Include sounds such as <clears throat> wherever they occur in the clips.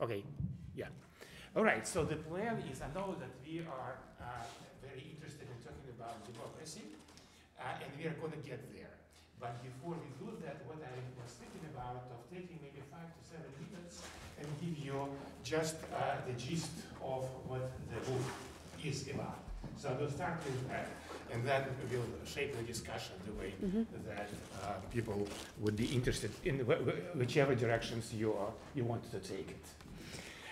Okay, yeah. All right, so the plan is, I know that we are uh, very interested in talking about democracy, uh, and we are going to get there. But before we do that, what I was thinking about of taking maybe five to seven minutes and give you just uh, the gist of what the book is about. So we'll start with that, and then we'll shape the discussion the way that uh, people would be interested in wh- whichever directions you are, you want to take it.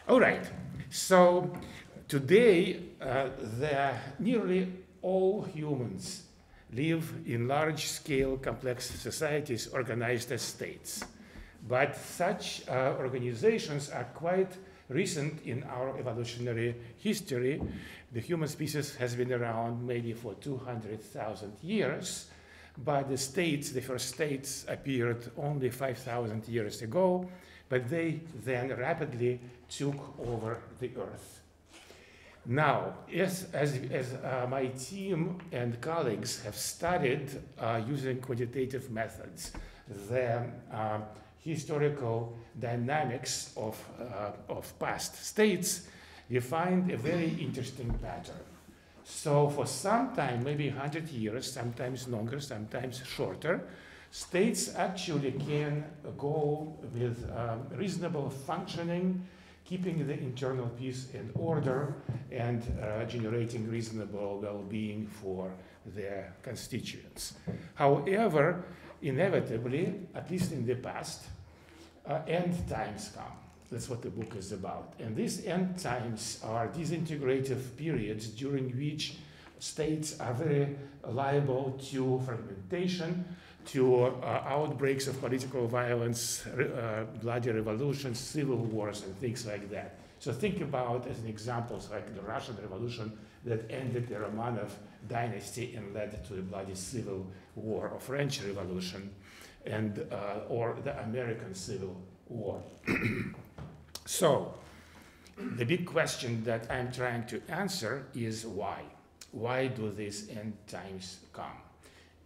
All right. So today, uh, nearly all humans live in large-scale, complex societies organized as states. But such uh, organizations are quite recent in our evolutionary history. The human species has been around maybe for 200,000 years, but the states, the first states, appeared only 5,000 years ago, but they then rapidly took over the earth. Now, as, as, as uh, my team and colleagues have studied uh, using quantitative methods the uh, historical dynamics of, uh, of past states, you find a very interesting pattern. So, for some time, maybe 100 years, sometimes longer, sometimes shorter, states actually can go with um, reasonable functioning keeping the internal peace and order and uh, generating reasonable well-being for their constituents. However, inevitably, at least in the past, uh, end times come. That's what the book is about. And these end times are disintegrative periods during which states are very liable to fragmentation, to uh, outbreaks of political violence, uh, bloody revolutions, civil wars, and things like that. So think about, as an example, like the Russian Revolution that ended the Romanov dynasty and led to the bloody civil war or French Revolution, and uh, or the American Civil War. <clears throat> so the big question that I'm trying to answer is why? Why do these end times come?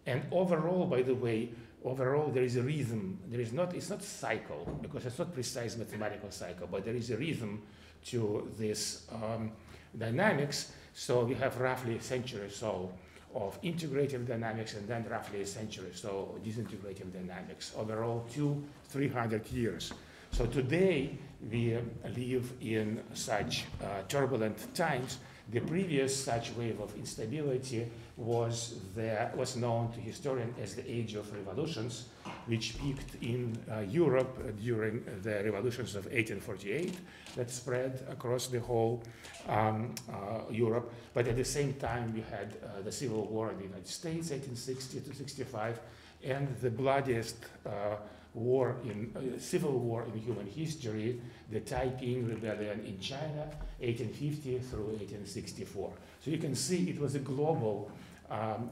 And overall, by the way, overall there is a rhythm. There is not, it's not cycle, because it's not precise mathematical cycle, but there is a rhythm to this um, dynamics. So we have roughly a century or so of integrative dynamics and then roughly a century or so of disintegrative dynamics. Overall, two, three hundred years. So today we uh, live in such uh, turbulent times the previous such wave of instability was, the, was known to historians as the Age of Revolutions, which peaked in uh, Europe during the revolutions of 1848 that spread across the whole um, uh, Europe. But at the same time, we had uh, the Civil War in the United States, 1860 to 65, and the bloodiest uh, war in uh, civil war in human history, the Taiping Rebellion in China, 1850 through 1864. So you can see it was a global, um, um,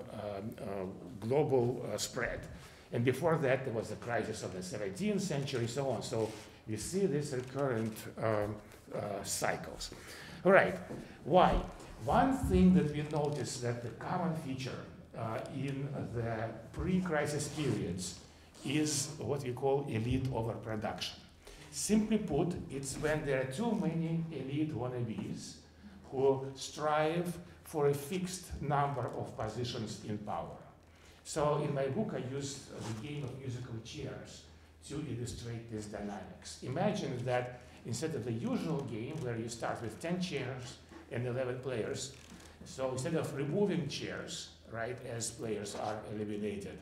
uh, global uh, spread. And before that, there was the crisis of the 17th century, so on. So you see these recurrent um, uh, cycles. All right, why? One thing that we notice that the common feature uh, in the pre-crisis periods is what we call elite overproduction. Simply put, it's when there are too many elite wannabes who strive for a fixed number of positions in power. So in my book, I use the game of musical chairs to illustrate this dynamics. Imagine that instead of the usual game where you start with 10 chairs and 11 players, so instead of removing chairs, right, as players are eliminated,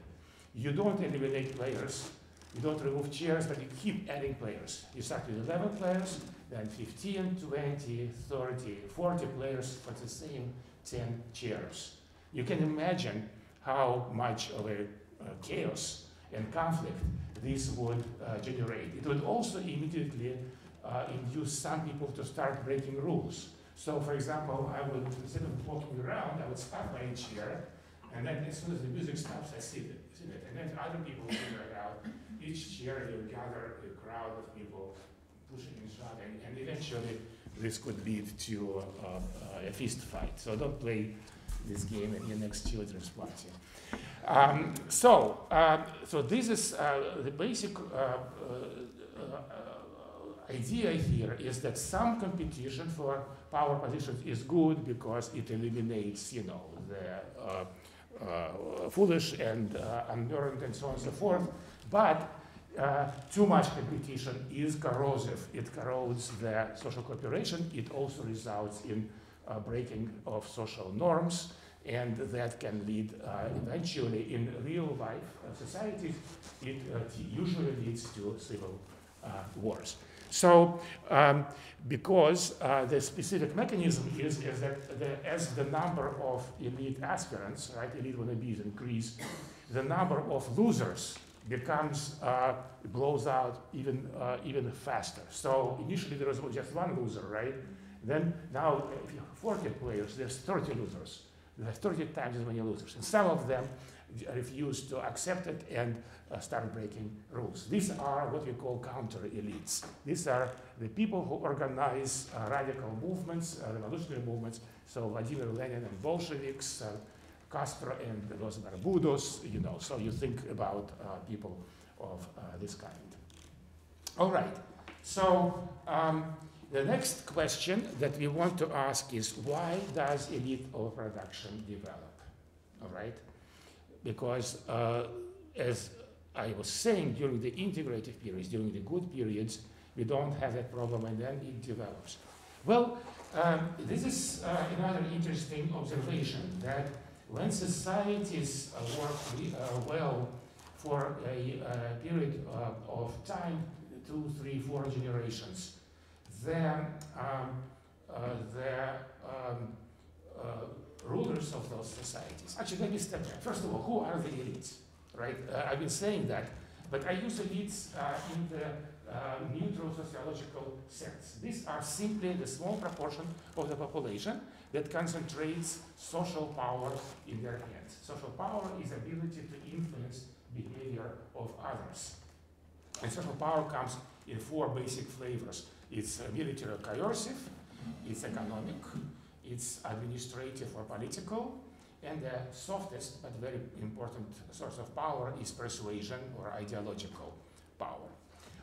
you don't eliminate players, you don't remove chairs, but you keep adding players. You start with 11 players, then 15, 20, 30, 40 players for the same 10 chairs. You can imagine how much of a uh, chaos and conflict this would uh, generate. It would also immediately uh, induce some people to start breaking rules. So, for example, I would, instead of walking around, I would stop a chair, and then as soon as the music stops, I sit it, it. And then other people figure it out. Each chair, you gather a crowd of people pushing and shoving, and eventually this could lead to uh, a fist fight. So don't play this game at your next children's party. Um, so, um, so this is uh, the basic uh, idea here is that some competition for power positions is good because it eliminates, you know, the uh, uh, foolish and uh, unlearned and so on and so forth. But uh, too much competition is corrosive. It corrodes the social cooperation. It also results in uh, breaking of social norms, and that can lead uh, eventually in real life societies. It usually leads to civil wars. So, um, because uh, the specific mechanism is, is that the, as the number of elite aspirants, right, elite wannabes increase, the number of losers becomes, uh, blows out even, uh, even faster. So initially there was just one loser, right? Then now, if you have 40 players, there's 30 losers. There's 30 times as many losers. And some of them refuse to accept it and uh, start breaking rules. These are what we call counter elites. These are the people who organize uh, radical movements, uh, revolutionary movements. So Vladimir Lenin and Bolsheviks, uh, Castro and Los Barbudos, you know. So you think about uh, people of uh, this kind. All right. So um, the next question that we want to ask is why does elite overproduction develop? All right because uh, as I was saying, during the integrative periods, during the good periods, we don't have that problem and then it develops. Well, um, this is uh, another interesting observation that when societies uh, work uh, well for a uh, period uh, of time, two, three, four generations, then um, the um, rulers of those societies. Actually, let me step back. First of all, who are the elites? Right? Uh, I've been saying that, but I use elites uh, in the uh, neutral sociological sense. These are simply the small proportion of the population that concentrates social power in their hands. Social power is ability to influence behavior of others. And social power comes in four basic flavors. It's military coercive, it's economic, it's administrative or political, and the softest but very important source of power is persuasion or ideological power.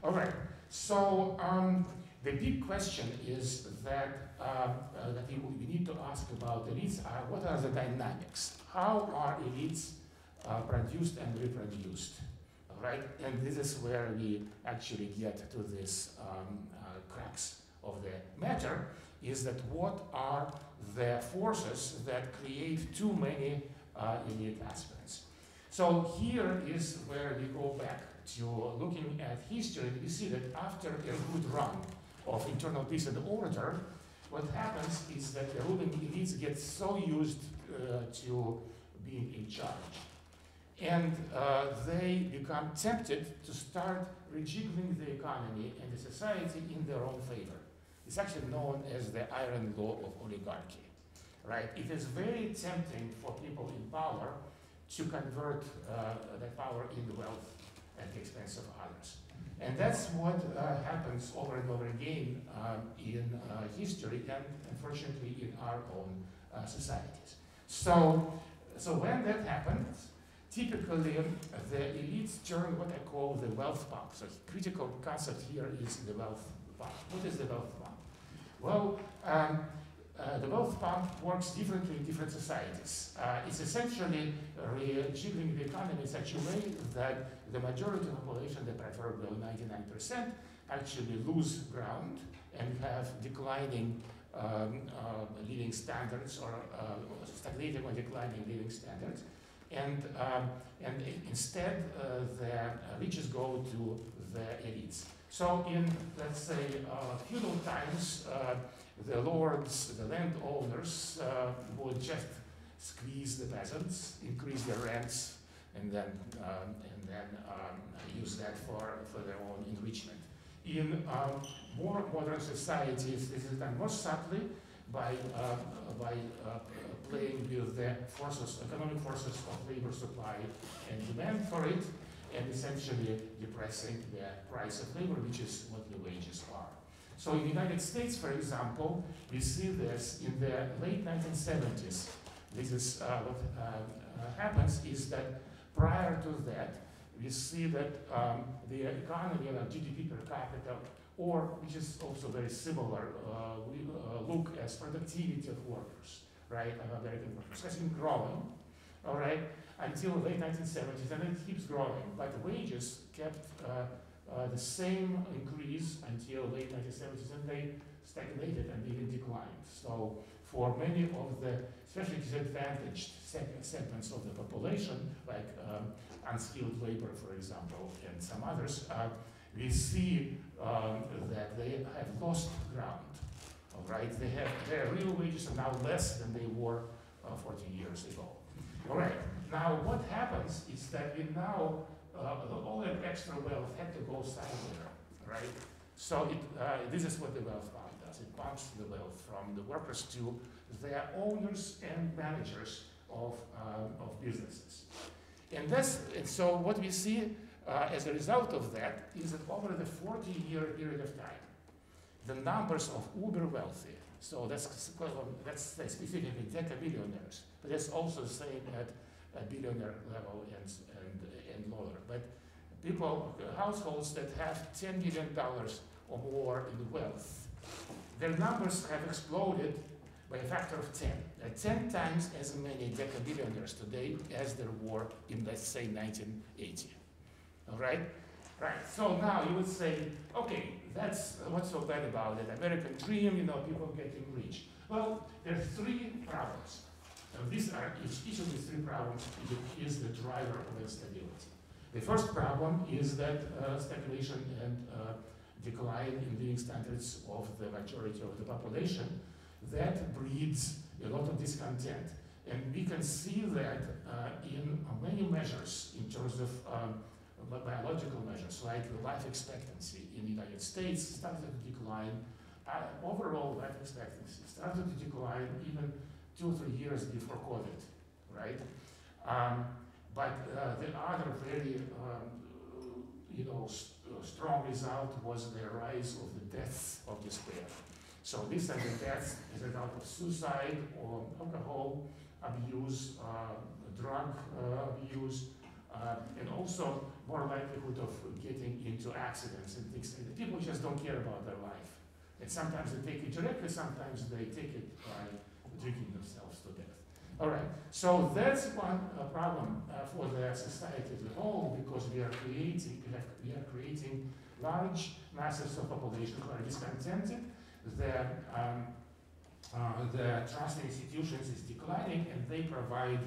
All right, so um, the big question is that, uh, uh, that we, need to ask about elites are what are the dynamics? How are elites uh, produced and reproduced? Right, and this is where we actually get to this um, uh, cracks of the matter is that what are the forces that create too many uh, elite aspirants. So here is where we go back to looking at history. We see that after a good run of internal peace and order, what happens is that the ruling elites get so used uh, to being in charge. And uh, they become tempted to start rejiggering the economy and the society in their own favor. It's actually known as the iron law of oligarchy, right? It is very tempting for people in power to convert uh, that power into wealth at the expense of others. And that's what uh, happens over and over again um, in uh, history and unfortunately in our own uh, societies. So, so when that happens, typically um, the elites turn what I call the wealth pump. So critical concept here is the wealth pump. What is the wealth pump? Well, um, uh, the wealth pump works differently in different societies. Uh, it's essentially rejiggering the economy in such a way that the majority of the population, the preferably 99%, actually lose ground and have declining um, uh, living standards or uh, stagnating or declining living standards. And, um, and instead, uh, the riches go to the elites. So in, let's say, feudal times, the lords, the landowners uh, would just squeeze the peasants, increase their rents, and then, um, and then um, use that for, for their own enrichment. In um, more modern societies, this is done more subtly by, uh, by uh, playing with the forces, economic forces of labor supply and demand for it, and essentially depressing the price of labor, which is what the wages are. So in the United States, for example, we see this in the late 1970s. This is uh, what uh, uh, happens is that prior to that, we see that um, the economy, the GDP per capita, or which is also very similar uh, we, uh, look as productivity of workers, right? Of American workers has been growing, all right, until the late 1970s, and it keeps growing. But wages kept uh, the same increase until late 1970s, and they stagnated and even declined. So for many of the especially disadvantaged segments of the population, like um, unskilled labor, for example, and some others, uh, we see um, that they have lost ground. All right, they have their real wages are now less than they were uh, 40 years ago. All right, now what happens is that we now uh, all that extra wealth had to go somewhere, right? So it, uh, this is what the wealth pump does. It pumps the wealth from the workers to their owners and managers of, uh, of businesses. And, and so what we see uh, as a result of that is that over the 40 year period of time, the numbers of uber wealthy, so that's, that's specifically decabillionaires, but that's also the same at a billionaire level and. But people, households that have $10 million or more in wealth, their numbers have exploded by a factor of 10. Uh, 10 times as many decabillionaires today as there were in, let's say, 1980. All right? Right, so now you would say, okay, that's what's so bad about it? American dream, you know, people getting rich. Well, there are three problems. And these are, each, each of these three problems is the driver of instability. The first problem is that uh, speculation and uh, decline in living standards of the majority of the population that breeds a lot of discontent. And we can see that uh, in many measures in terms of um, biological measures, like the life expectancy in the United States started to decline. Uh, overall life expectancy started to decline even two or three years before COVID, right? Um, but uh, the other very, um, you know, st strong result was the rise of the deaths of despair. So these are the deaths as a result of suicide or alcohol abuse, uh, drug uh, abuse, uh, and also more likelihood of getting into accidents and things that. People just don't care about their life. And sometimes they take it directly, sometimes they take it by drinking themselves to death. All right, so that's one uh, problem uh, for the society as a whole because we are creating, we, have, we are creating large masses of population who are discontented the, um, uh, the trust in institutions is declining and they provide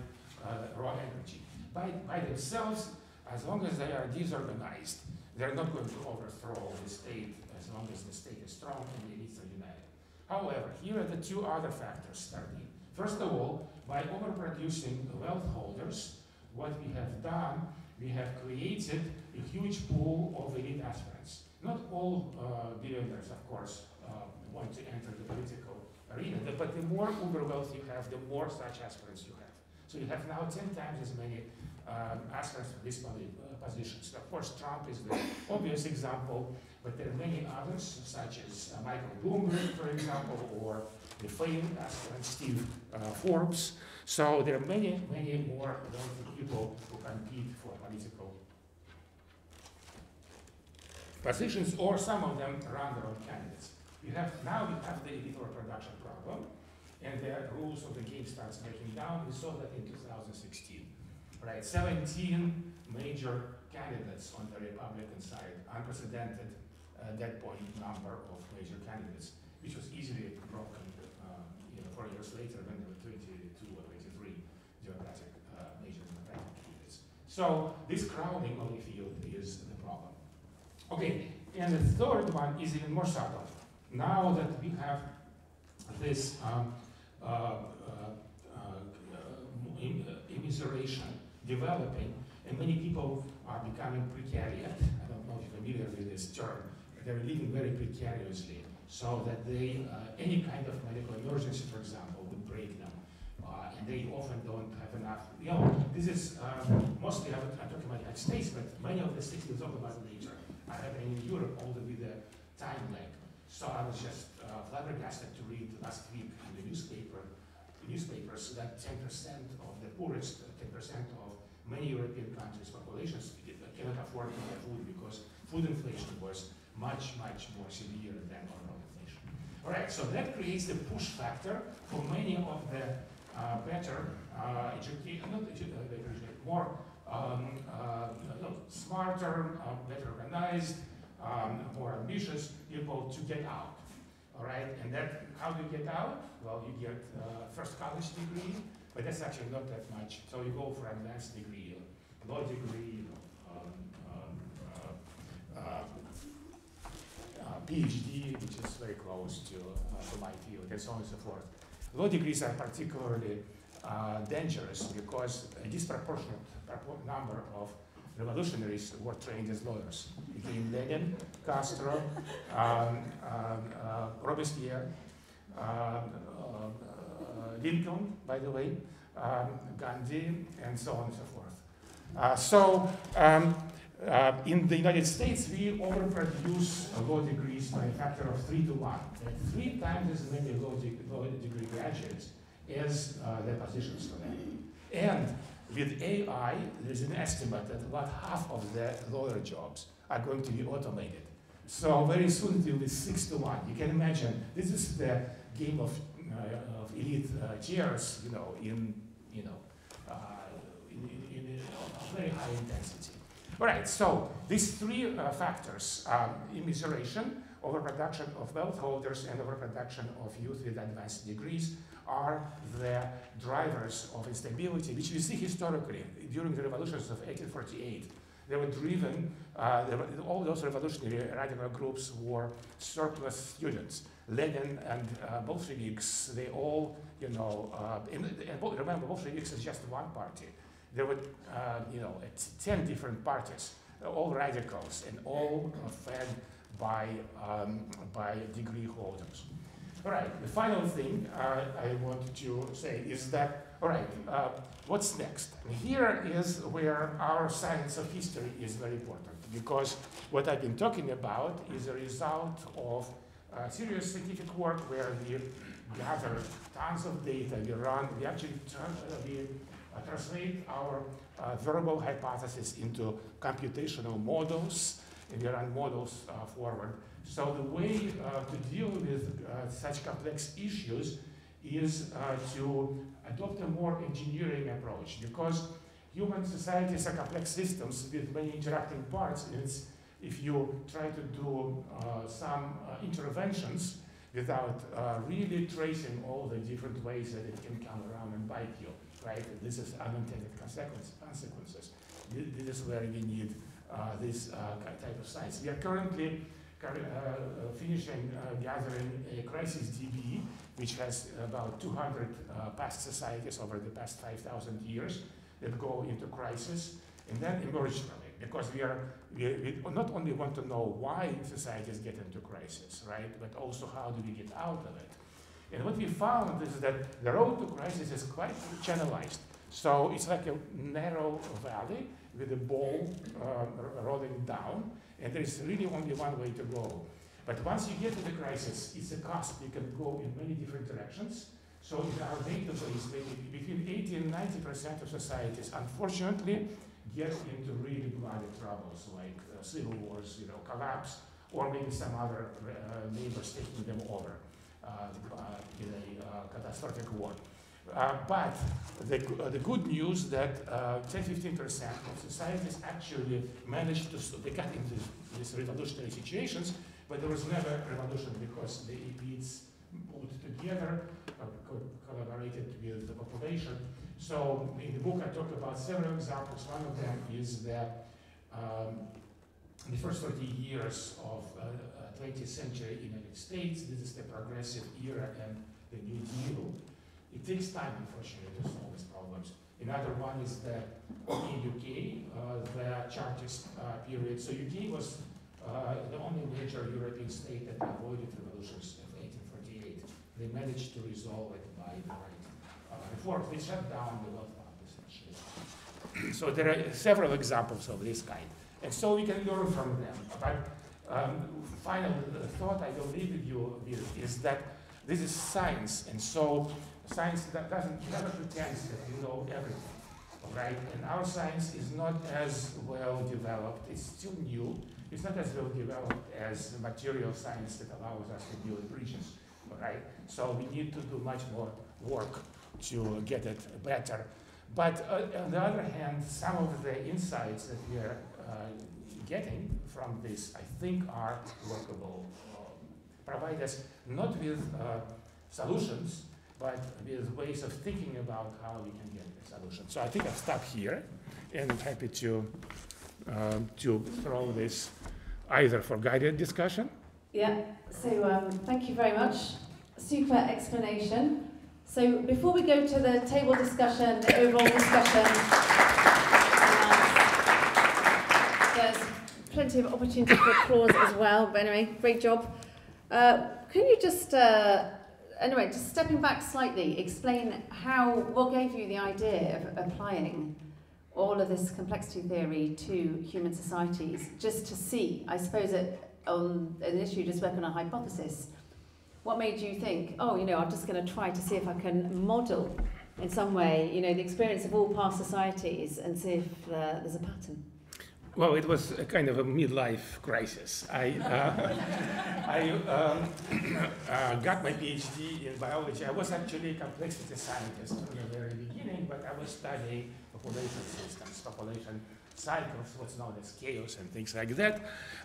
uh, raw energy. By, by themselves, as long as they are disorganized, they're not going to overthrow the state as long as the state is strong and the elites are united. However, here are the two other factors starting. First of all, by overproducing wealth holders, what we have done, we have created a huge pool of elite aspirants. Not all uh, billionaires, of course, uh, want to enter the political arena. But the more uber wealth you have, the more such aspirants you have. So you have now 10 times as many um, aspirants for these uh, positions. Of course, Trump is the <coughs> obvious example, but there are many others, such as uh, Michael Bloomberg, for example, or the aspirant Steve uh, Forbes. So there are many, many more people who compete for political positions, or some of them run their own candidates. You have, now we have the elite overproduction problem, and the rules of the game starts breaking down. We saw that in 2016, right? 17 major candidates on the Republican side, unprecedented uh, that point number of major candidates, which was easily broken, uh, four years later when there were 22 or 23 Democratic, uh, major Democratic candidates. So this crowding of the field is the problem. Okay, and the third one is even more subtle now that we have this um, uh, uh, uh, immiseration developing, and many people are becoming precariat. I don't know if you're familiar with this term. They're living very precariously, so that they, uh, any kind of medical emergency, for example, would break them. Uh, and they often don't have enough. You know, this is um, mostly, I'm, talking about the United States, but many of the states we'll talk about later are happening in Europe, although with a time lag. So I was just uh, flabbergasted to read last week in the newspaper, the newspapers that 10% of the poorest, 10% of many European countries' populations cannot afford to buy food because food inflation was much, much more severe than oral right, so that creates the push factor for many of the uh, better uh, educated, not edu- uh, more um, uh, smarter, uh, better organized, um, more ambitious people to get out. All right, and that how do you get out? Well, you get uh, first college degree, but that's actually not that much. So you go for advanced degree, uh, law degree, um, um, uh, uh, uh, PhD, which is very close to, uh, to my field, and so on and so forth. Law degrees are particularly uh, dangerous because a disproportionate number of revolutionaries were trained as lawyers. Between Lenin, Castro, um, um, uh, Robespierre, um, uh, Lincoln, by the way, um, Gandhi, and so on and so forth. Uh, so, um, uh, in the United States, we overproduce law degrees by a factor of three to one. Three times as many law, de- law degree graduates as uh, the positions for them. And with AI, there's an estimate that about half of the lawyer jobs are going to be automated. So very soon it will be six to one. You can imagine this is the game of, uh, of elite uh, chairs, you know, in you know, uh, in, in, in a very high intensity. All right. So these three uh, factors: um, immiseration, overproduction of wealth holders, and overproduction of youth with advanced degrees are the drivers of instability, which we see historically during the revolutions of 1848. They were driven, uh, they were, all those revolutionary radical groups were surplus students. Lenin and uh, Bolsheviks, they all, you know, uh, and, and remember, Bolsheviks is just one party. There were, uh, you know, it's 10 different parties, all radicals and all fed by, um, by degree holders. All right, the final thing uh, I want to say is that, all right, uh, what's next? Here is where our science of history is very important because what I've been talking about is a result of uh, serious scientific work where we gather tons of data, we run, we actually turn, we translate our uh, verbal hypothesis into computational models, and we run models uh, forward. So the way uh, to deal with uh, such complex issues is uh, to adopt a more engineering approach because human societies are complex systems with many interacting parts. And if you try to do uh, some uh, interventions without uh, really tracing all the different ways that it can come around and bite you, right? This is unintended consequence, consequences. This, is where we need uh, this uh, type of science. We are currently uh, uh, finishing uh, gathering a crisis DB, which has about 200 uh, past societies over the past 5,000 years that go into crisis and then emerge from it. Because we are, we, we not only want to know why societies get into crisis, right, but also how do we get out of it. And what we found is that the road to crisis is quite channelized. So it's like a narrow valley with a ball uh, rolling down, and there is really only one way to go. But once you get to the crisis, it's a cost. You can go in many different directions. So in our database, between 80 and 90 percent of societies, unfortunately, get into really bloody troubles like uh, civil wars, you know, collapse, or maybe some other uh, neighbors taking them over in a uh, catastrophic war. Uh, but the, uh, the good news that uh, 10-15% of societies actually managed to, they got into these revolutionary situations, but there was never a revolution because the elites pulled together, uh, co- collaborated with the population. So in the book I talk about several examples. One of them is that um, the first 30 years of uh, uh, 20th century United States, this is the progressive era and the New Deal. It takes time, unfortunately, to solve these problems. Another one is the UK, uh, the Chartist uh, period. So UK was uh, the only major European state that avoided revolutions of 1848. They managed to resolve it by the right uh, reforms. They shut down the wealth pump, essentially. so there are several examples of this kind. And so we can learn from them. But um, final thought I will leave with you with is that this is science, and so science that doesn't never pretends that you know everything. right? And our science is not as well developed. It's still new. It's not as well developed as the material science that allows us to build bridges, right? So we need to do much more work to get it better. But uh, on the other hand, some of the insights that we are uh, getting from this, I think, are workable. Um, provide us not with uh, solutions, but with ways of thinking about how we can get the solution. So I think I'll stop here, and I'm happy to um, to throw this either for guided discussion. Yeah. So um, thank you very much. Super explanation. So before we go to the table discussion, the overall discussion, there's plenty of opportunity for applause as well. But anyway, great job. Uh, can you just, uh, anyway, just stepping back slightly, explain how, what gave you the idea of applying all of this complexity theory to human societies, just to see, I suppose, it, on an issue just working on a hypothesis, what made you think, oh, you know, I'm just going to try to see if I can model in some way, you know, the experience of all past societies and see if uh, there's a pattern? Well, it was a kind of a midlife crisis. I, uh, <laughs> I um, <coughs> uh, got my PhD in biology. I was actually a complexity scientist from the very beginning, but I was studying population systems, population cycles, what's known as chaos and things like that.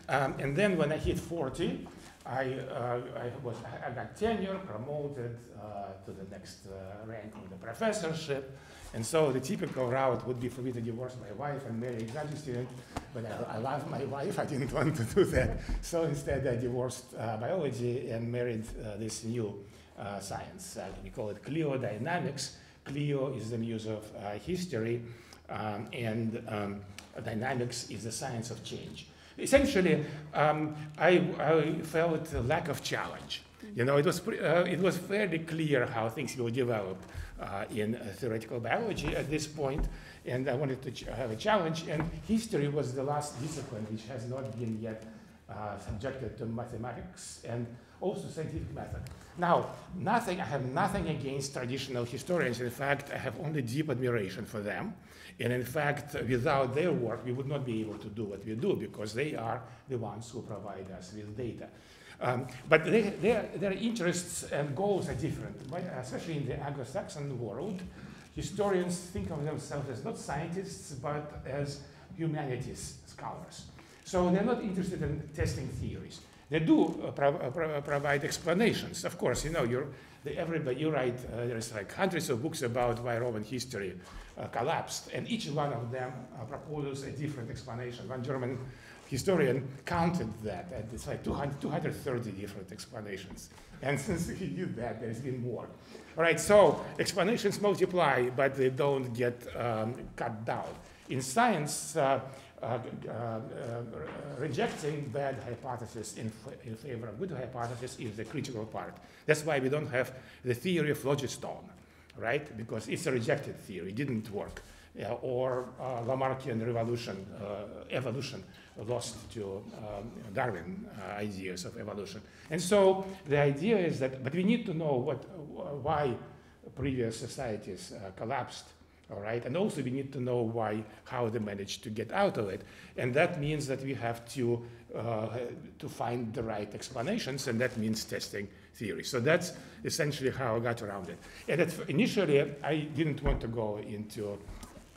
Um, and then when I hit 40, I, uh, I, was, I got tenure, promoted uh, to the next uh, rank of the professorship. And so the typical route would be for me to divorce my wife and marry a graduate student, but I, I love my wife, I didn't <laughs> want to do that. So instead I divorced uh, biology and married uh, this new uh, science. we call it cliodynamics. Clio is the muse of history, um, and um, dynamics is the science of change. Essentially, um, I, I, felt a lack of challenge. You know, it was, uh, it was fairly clear how things will develop uh, in uh, theoretical biology at this point, and I wanted to have a challenge. And history was the last discipline which has not been yet uh, subjected to mathematics and also scientific method. Now, nothing, I have nothing against traditional historians. In fact, I have only deep admiration for them. And in fact, without their work, we would not be able to do what we do because they are the ones who provide us with data. Um, but they, their, their interests and goals are different, especially in the Anglo-Saxon world. Historians think of themselves as not scientists, but as humanities scholars. So they're not interested in testing theories. They do uh, pro uh, pro provide explanations. Of course, you know, you're, the, everybody, you write, uh, there's like hundreds of books about why Roman history uh, collapsed, and each one of them uh, proposes a different explanation. One German historian counted that, and it's like 200, 230 different explanations. And <laughs> since he did that, there's been more. All right, so explanations multiply, but they don't get um, cut down. In science, uh, uh, rejecting bad hypothesis in, in favor of good hypothesis is the critical part. That's why we don't have the theory of phlogiston right? Because it's a rejected theory, it didn't work. Yeah, or uh, Lamarckian revolution, uh, evolution lost to um, Darwin uh, ideas of evolution. And so the idea is that, but we need to know what, why previous societies uh, collapsed, all right? And also we need to know why, how they managed to get out of it. And that means that we have to, uh, to find the right explanations, and that means testing theory. So that's essentially how I got around it. And initially, I didn't want to go into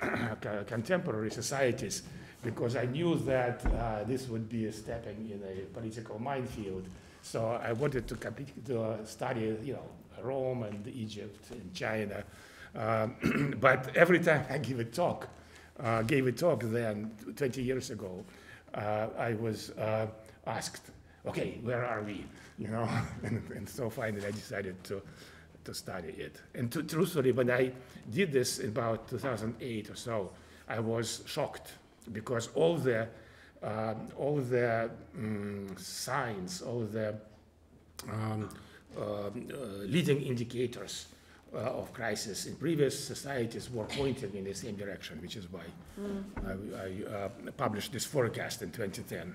<clears throat> contemporary societies because I knew that uh, this would be a stepping in a political minefield. So I wanted to, to study, you know, Rome and Egypt and China. Um, <clears throat> but every time I give a talk, uh, gave a talk then 20 years ago, uh, I was uh, asked, okay, where are we? <laughs> You know, and, and so finally I decided to, to study it. And to, truthfully, when I did this in about 2008 or so, I was shocked because all the, uh, all the um, signs, all the um, uh, leading indicators uh, of crisis in previous societies were pointing in the same direction, which is why mm. I, I uh, published this forecast in 2010.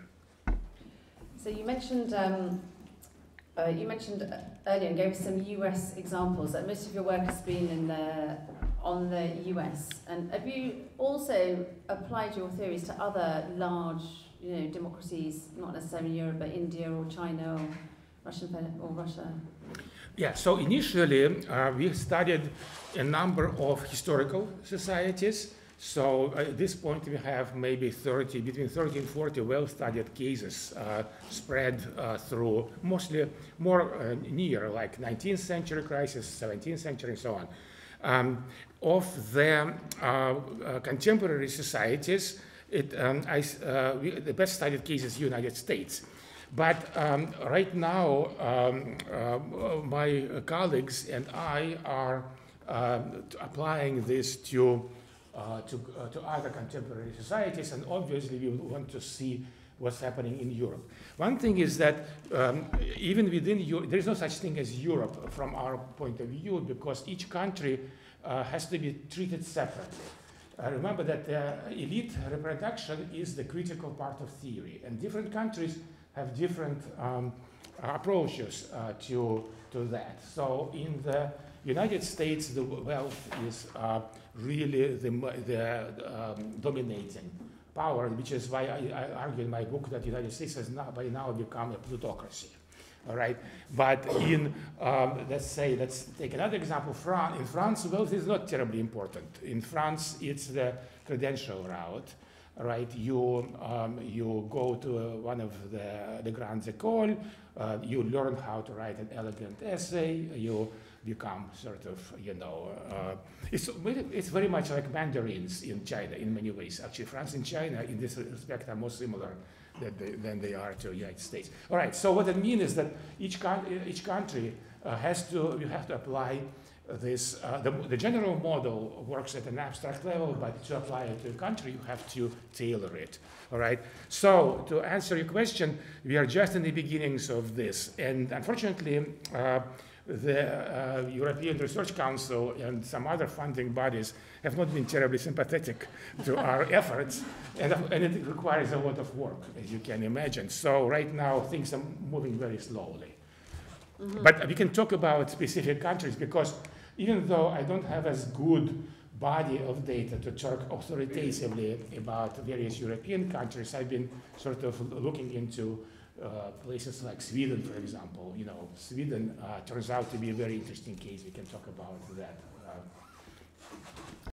So you mentioned um, uh, you mentioned earlier and gave us some US examples that most of your work has been in the on the US, and have you also applied your theories to other large, you know, democracies, not necessarily Europe, but India or China or Russian or Russia? Yeah, so initially uh, we studied a number of historical societies. So at this point we have maybe 30, between 30 and 40 well-studied cases uh, spread uh, through mostly more uh, near, like 19th century crisis, 17th century, and so on. Um, of the uh, uh, contemporary societies, it, um, I, we, the best studied case is United States. But um, right now, um, uh, my colleagues and I are t- applying this to, uh, to, uh, to other contemporary societies, and obviously we want to see what's happening in Europe. One thing is that um, even within Europe, there is no such thing as Europe from our point of view because each country uh, has to be treated separately. Uh, remember that uh, elite reproduction is the critical part of theory, and different countries have different um, approaches uh, to, to that. So in the United States, the wealth is uh, really the, the um, dominating power, which is why I, I argue in my book that the United States has by now become a plutocracy. All right, but in um, let's say let's take another example. In France, wealth is not terribly important. In France, it's the credential route right? You um, you go to uh, one of the the grandes écoles, uh, you learn how to write an elegant essay, you become sort of you know uh, it's it's very much like mandarins in China in many ways. Actually, France and China in this respect are more similar than they, than they are to the United States. All right. So what it means is that each coun- each country uh, has to you have to apply this, uh, the, the general model works at an abstract level, but to apply it to a country, you have to tailor it. All right. So to answer your question, we are just in the beginnings of this, and unfortunately, uh, the uh, European Research Council and some other funding bodies have not been terribly sympathetic to our <laughs> efforts, and, and it requires a lot of work, as you can imagine. So right now, things are moving very slowly. But we can talk about specific countries because even though I don't have as good body of data to talk authoritatively about various European countries, I've been sort of looking into uh, places like Sweden, for example. You know, Sweden uh, turns out to be a very interesting case. We can talk about that.